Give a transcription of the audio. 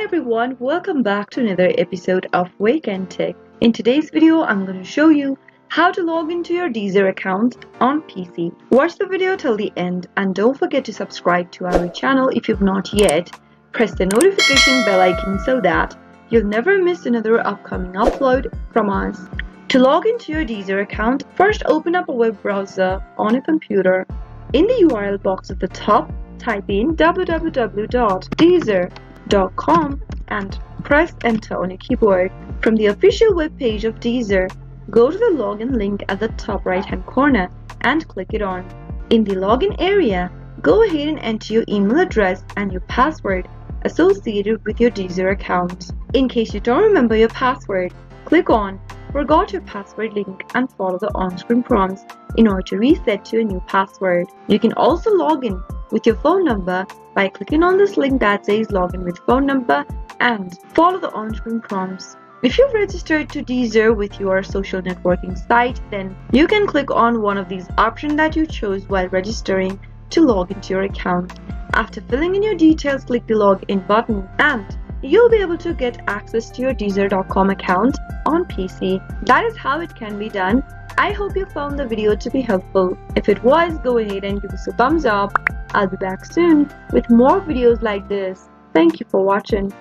Hi everyone, welcome back to another episode of Wake&Tech. In today's video, I'm going to show you how to log into your Deezer account on PC. Watch the video till the end and don't forget to subscribe to our channel if you've not yet. Press the notification bell icon so that you'll never miss another upcoming upload from us. To log into your Deezer account, first open up a web browser on a computer. In the URL box at the top, type in www.deezer.com and press enter on your keyboard. From the official webpage of Deezer, go to the login link at the top right hand corner and click it on. In the login area, go ahead and enter your email address and your password associated with your Deezer account. In case you don't remember your password, click on Forgot your password link and follow the on-screen prompts in order to reset to a new password. You can also log in with your phone number by clicking on this link that says login with phone number and follow the on-screen prompts. If you've registered to Deezer with your social networking site, then you can click on one of these options that you chose while registering to log into your account. After filling in your details, click the login button and you'll be able to get access to your Deezer.com account on PC. That is how it can be done. I hope you found the video to be helpful. If it was, go ahead and give us a thumbs up. I'll be back soon with more videos like this. Thank you for watching.